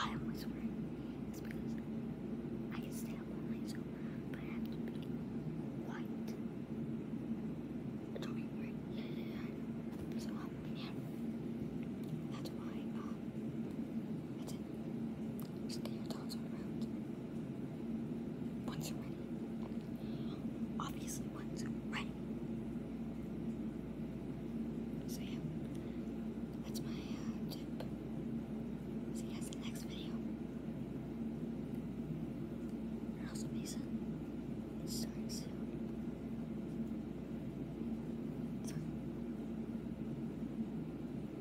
why I'm whispering.